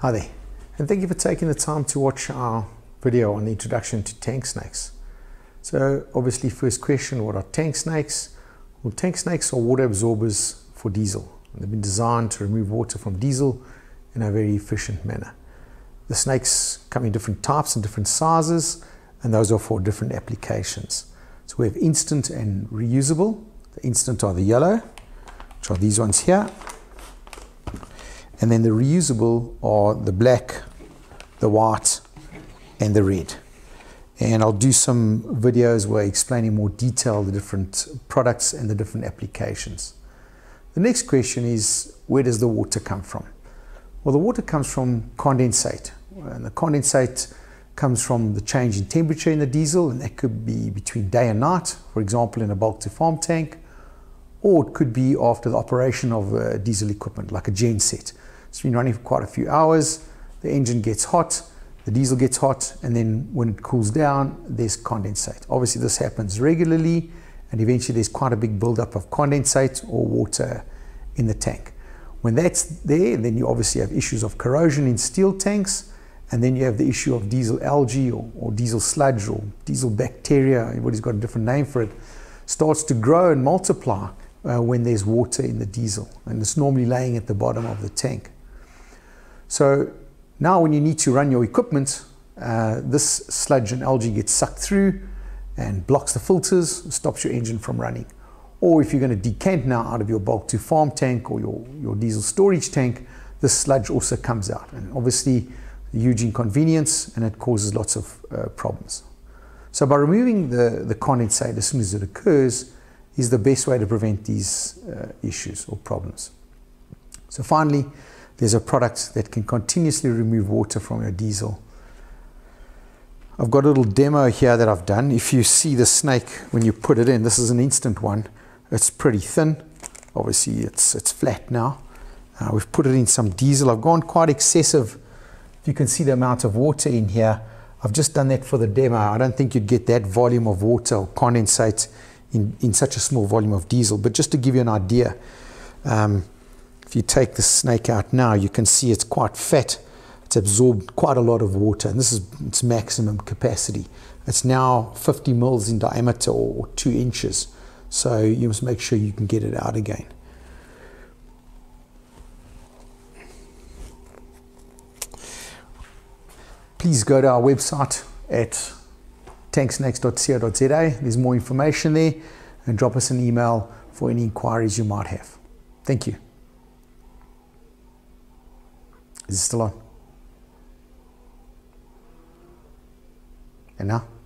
Hi there, and thank you for taking the time to watch our video on the introduction to tank snakes. So obviously first question, what are tank snakes? Well, tank snakes are water absorbers for diesel. They've been designed to remove water from diesel in a very efficient manner. The snakes come in different types and different sizes, and those are for different applications. So we have instant and reusable. The instant are the yellow, which are these ones here. And then the reusable are the black, the white, and the red. And I'll do some videos where I explain in more detail the different products and the different applications. The next question is, where does the water come from? Well, the water comes from condensate. And the condensate comes from the change in temperature in the diesel, and that could be between day and night, for example, in a bulk to farm tank, or it could be after the operation of a diesel equipment, like a genset. It's been running for quite a few hours, the engine gets hot, the diesel gets hot, and then when it cools down, there's condensate. Obviously, this happens regularly, and eventually there's quite a big buildup of condensate or water in the tank. When that's there, then you obviously have issues of corrosion in steel tanks, and then you have the issue of diesel algae or, or diesel sludge or diesel bacteria, everybody's got a different name for it, starts to grow and multiply uh, when there's water in the diesel, and it's normally laying at the bottom of the tank. So now when you need to run your equipment, uh, this sludge and algae gets sucked through and blocks the filters, stops your engine from running. Or if you're going to decant now out of your bulk to farm tank or your, your diesel storage tank, this sludge also comes out. And obviously, huge inconvenience and it causes lots of uh, problems. So by removing the, the condensate as soon as it occurs is the best way to prevent these uh, issues or problems. So finally, there's a product that can continuously remove water from your diesel. I've got a little demo here that I've done. If you see the snake when you put it in, this is an instant one. It's pretty thin. Obviously, it's, it's flat now. Uh, we've put it in some diesel. I've gone quite excessive. If you can see the amount of water in here, I've just done that for the demo. I don't think you'd get that volume of water or condensate in, in such a small volume of diesel. But just to give you an idea, um, if you take the snake out now, you can see it's quite fat. It's absorbed quite a lot of water, and this is its maximum capacity. It's now 50 mils in diameter or two inches, so you must make sure you can get it out again. Please go to our website at tanksnakes.co.za. There's more information there, and drop us an email for any inquiries you might have. Thank you. Is it still on? And now?